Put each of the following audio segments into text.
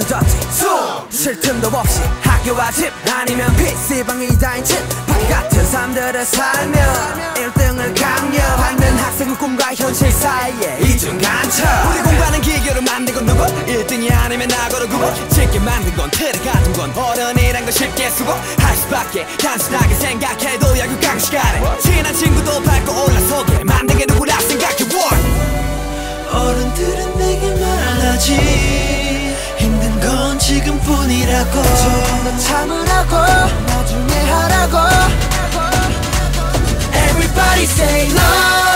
없어졌지 쉴 틈도 없이 학교와 집 아니면 PC방이 다인 집. 파티 같은 삶들을 살며 1등을 강요하는 학생의 꿈과 현실 사이에 이중간첩. 우리 공부하는 기교를 만든 건 누구? 1등이 아니면 나고로 구분 쉽게 만든 건 틀에 가둔 건 어른이란 걸 쉽게 수고 할 수밖에 단순하게 생각해도 야구강 시간에. 친한 친구도 밟고 올라서게 지금뿐이라고 너 참으라고 나중에 하라고. Everybody say no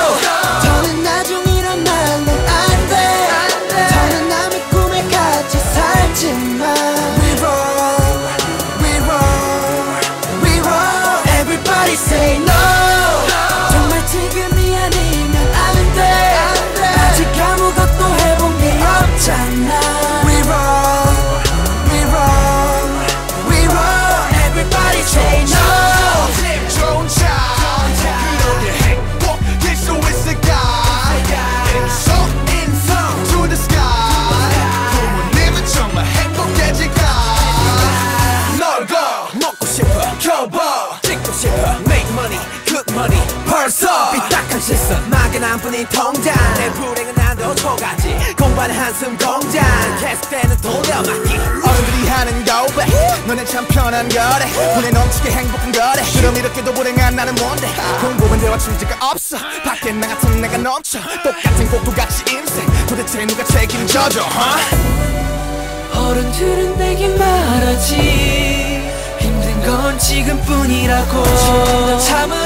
시선 막연한 뿐인 통장. 내 불행은 난도 초가지. 공부하는 한숨 공장. 계속되는 돌려막기. 어른들이 하는 고백 너네 참 편한 거래. 분에 넘치게 행복한 거래. 그럼 이렇게도 불행한 나는 뭔데? 공부만 대화 취지가 없어. 밖에 나 같은 내가 넘쳐. 똑같은 꼭두같이 인생 도대체 누가 책임져줘 huh? 어른들은 내게 말하지. 힘든 건 지금뿐이라고. 너 참으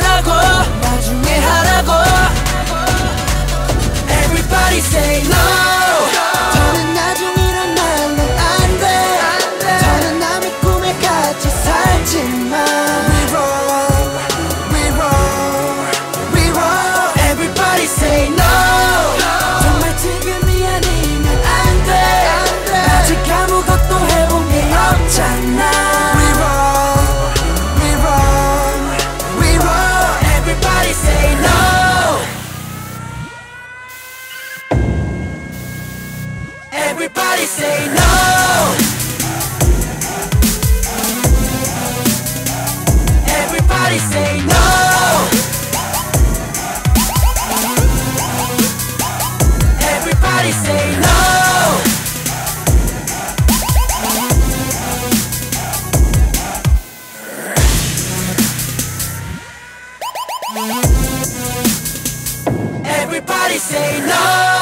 Everybody say no. Everybody say no. Everybody say no. Everybody say no